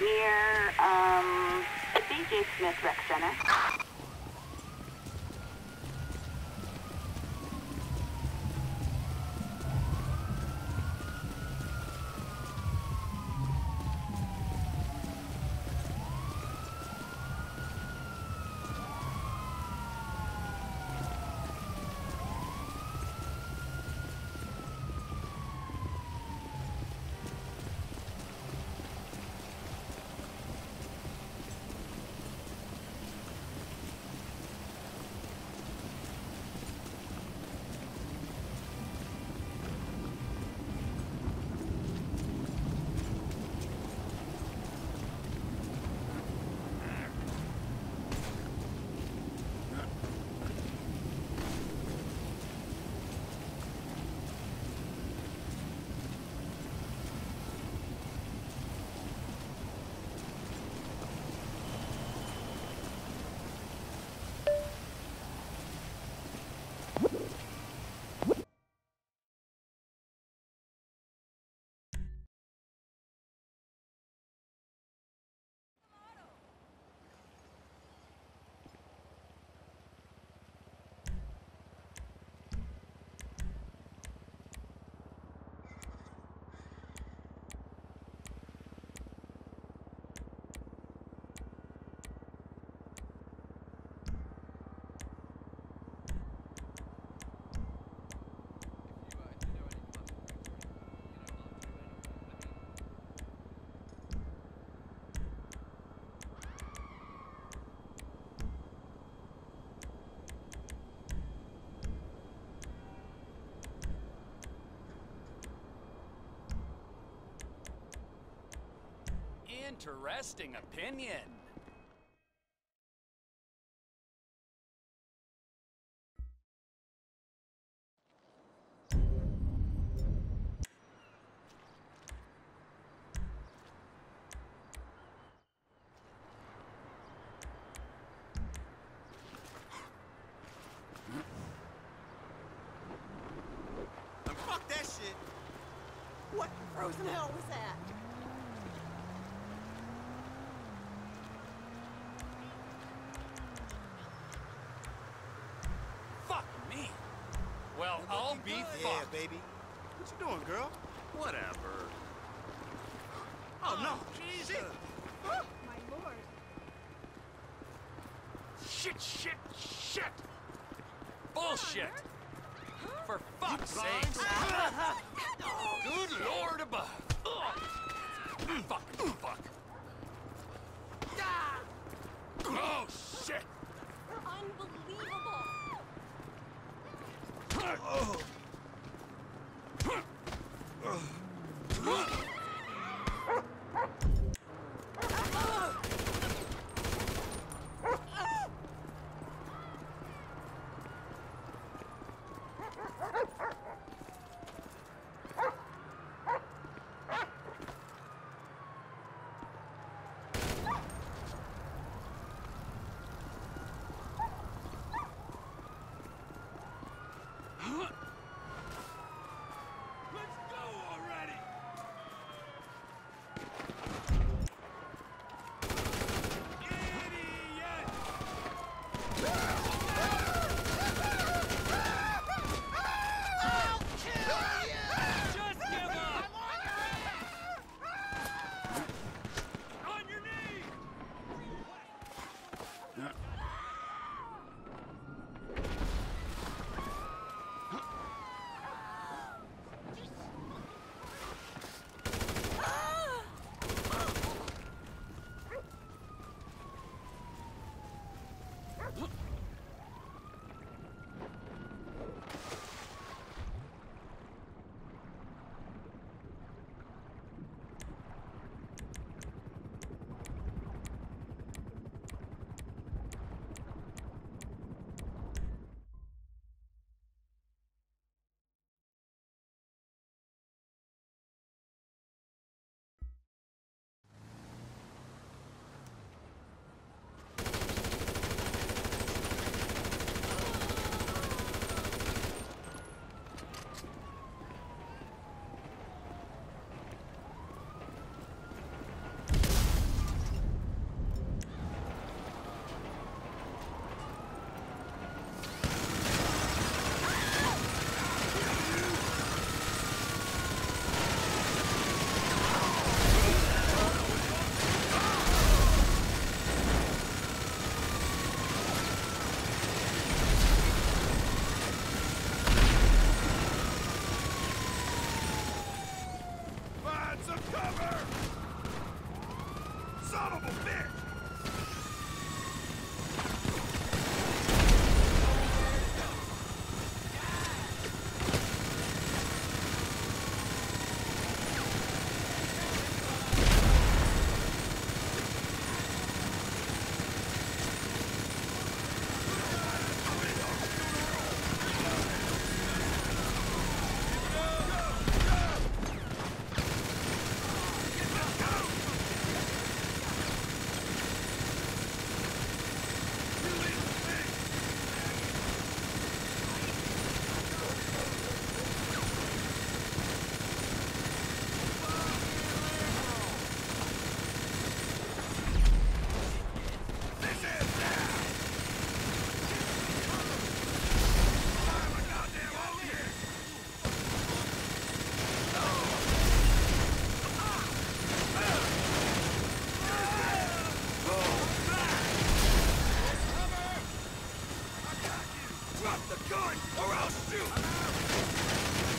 near um, the B.J. Smith Rec Center. Interesting opinion. Fuck that shit. What frozen hell was that? Fuck me. Well, You're I'll be good. fucked. Yeah, baby. What you doing, girl? Whatever. Oh, oh no. Jesus. Shit. Oh, my lord. Shit, shit, shit. Bullshit. For fuck's sake. Good lord above. Fuck, fuck. Oh, shit. Oh. Drop the gun, or I'll shoot!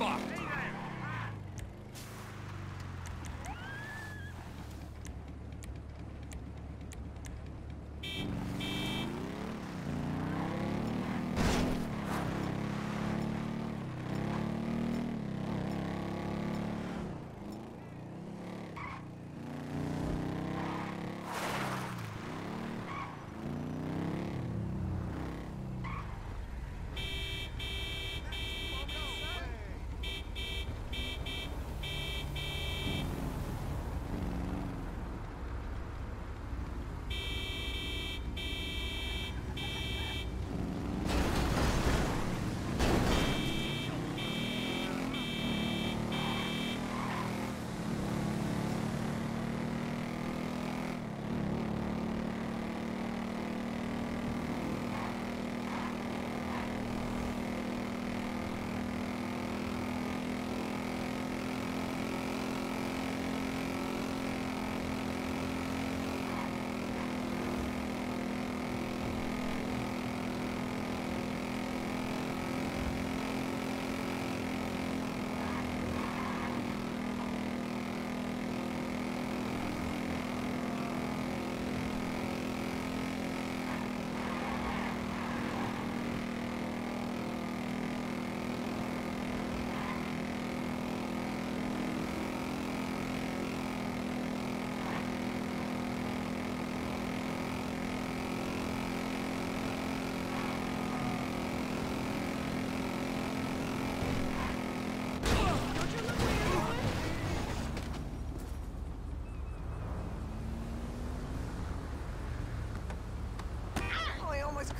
I'll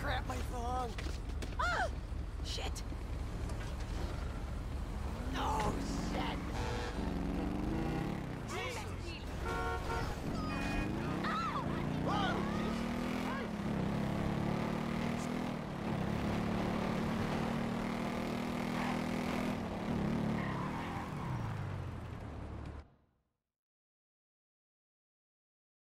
crapped my thong. Ah! Shit. Oh,